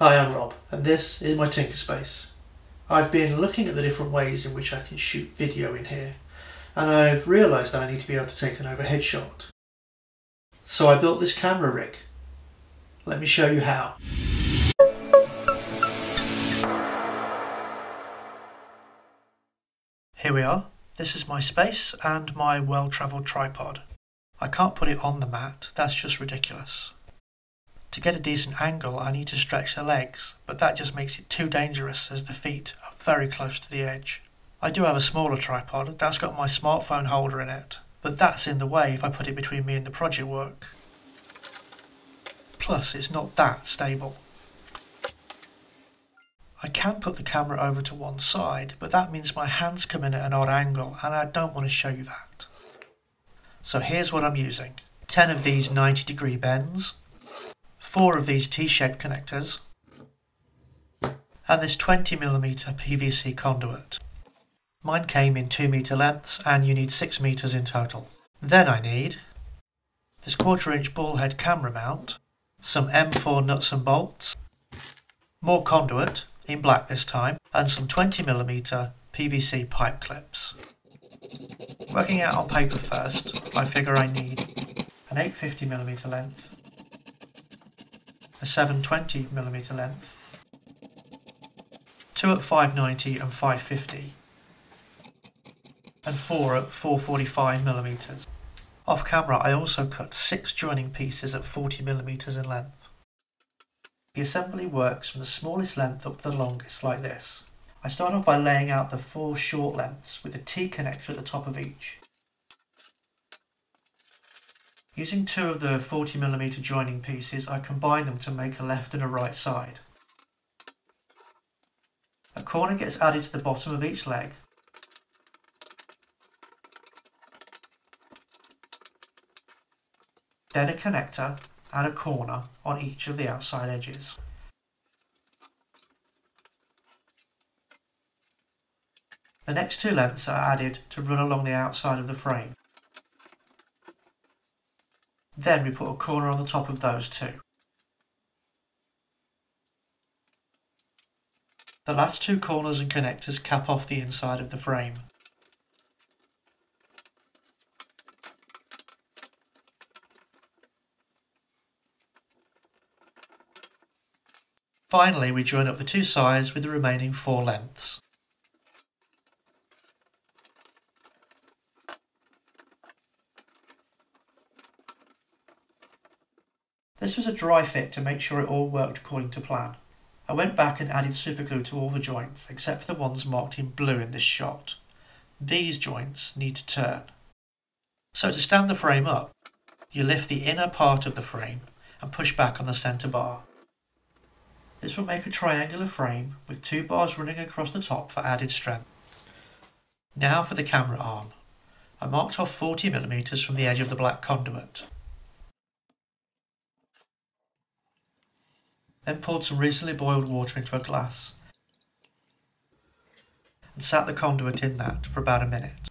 Hi, I'm Rob, and this is my Tinkerspace. I've been looking at the different ways in which I can shoot video in here, and I've realised that I need to be able to take an overhead shot. So I built this camera rig. Let me show you how. Here we are. This is my space and my well-travelled tripod. I can't put it on the mat, that's just ridiculous. To get a decent angle, I need to stretch the legs, but that just makes it too dangerous as the feet are very close to the edge. I do have a smaller tripod, that's got my smartphone holder in it, but that's in the way if I put it between me and the project work. Plus, it's not that stable. I can put the camera over to one side, but that means my hands come in at an odd angle, and I don't want to show you that. So here's what I'm using. 10 of these 90 degree bends, four of these T-shaped connectors, and this 20mm PVC conduit. Mine came in 2 meter lengths and you need 6 meters in total. Then I need this quarter inch ball head camera mount, some M4 nuts and bolts, more conduit, in black this time, and some 20mm PVC pipe clips. Working out on paper first, I figure I need an 850mm length, a 720mm length, two at 590 and 550, and four at 445mm. Off camera I also cut six joining pieces at 40mm in length. The assembly works from the smallest length up to the longest like this. I start off by laying out the four short lengths with a T connector at the top of each. Using two of the 40mm joining pieces, I combine them to make a left and a right side. A corner gets added to the bottom of each leg. Then a connector and a corner on each of the outside edges. The next two lengths are added to run along the outside of the frame. Then we put a corner on the top of those two. The last two corners and connectors cap off the inside of the frame. Finally, we join up the two sides with the remaining four lengths. This was a dry fit to make sure it all worked according to plan. I went back and added superglue to all the joints, except for the ones marked in blue in this shot. These joints need to turn. So to stand the frame up, you lift the inner part of the frame and push back on the centre bar. This will make a triangular frame with two bars running across the top for added strength. Now for the camera arm. I marked off 40mm from the edge of the black conduit. Then poured some recently boiled water into a glass and sat the conduit in that for about a minute.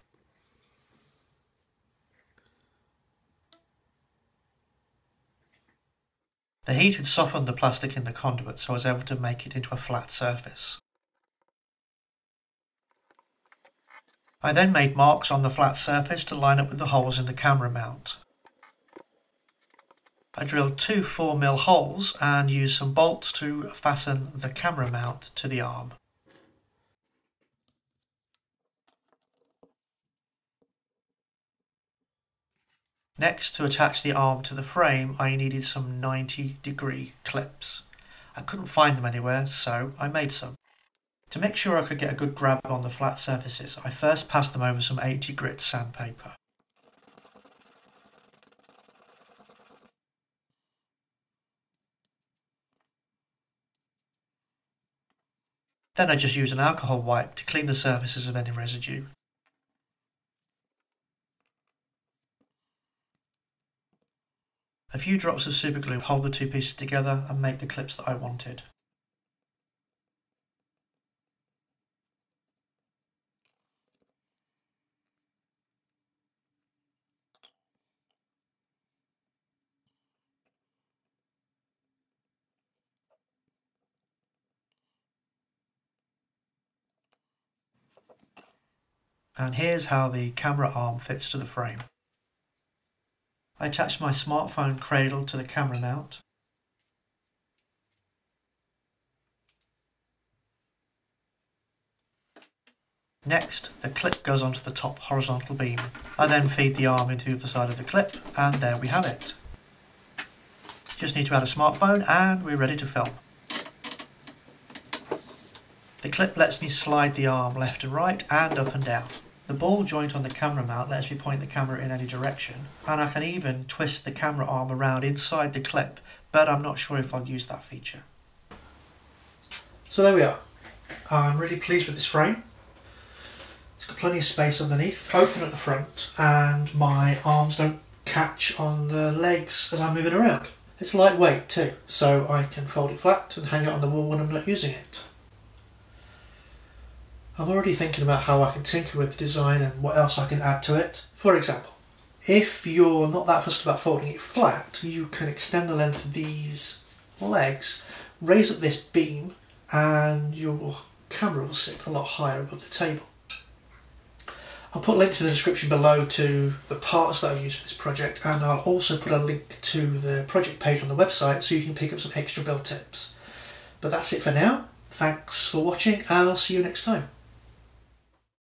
The heat had softened the plastic in the conduit so I was able to make it into a flat surface. I then made marks on the flat surface to line up with the holes in the camera mount. I drilled two 4mm holes and used some bolts to fasten the camera mount to the arm. Next, to attach the arm to the frame, I needed some 90 degree clips. I couldn't find them anywhere, so I made some. To make sure I could get a good grab on the flat surfaces, I first passed them over some 80 grit sandpaper. Then I just use an alcohol wipe to clean the surfaces of any residue. A few drops of superglue hold the two pieces together and make the clips that I wanted. And here's how the camera arm fits to the frame. I attach my smartphone cradle to the camera mount. Next, the clip goes onto the top horizontal beam. I then feed the arm into the side of the clip, and there we have it. Just need to add a smartphone and we're ready to film. The clip lets me slide the arm left and right and up and down. The ball joint on the camera mount lets me point the camera in any direction and I can even twist the camera arm around inside the clip but I'm not sure if I'll use that feature. So there we are. I'm really pleased with this frame. It's got plenty of space underneath, it's open at the front and my arms don't catch on the legs as I'm moving around. It's lightweight too, so I can fold it flat and hang it on the wall when I'm not using it. I'm already thinking about how I can tinker with the design and what else I can add to it. For example, if you're not that fussed about folding it flat, you can extend the length of these legs, raise up this beam, and your camera will sit a lot higher above the table. I'll put links in the description below to the parts that I use for this project and I'll also put a link to the project page on the website so you can pick up some extra build tips. But that's it for now. Thanks for watching and I'll see you next time.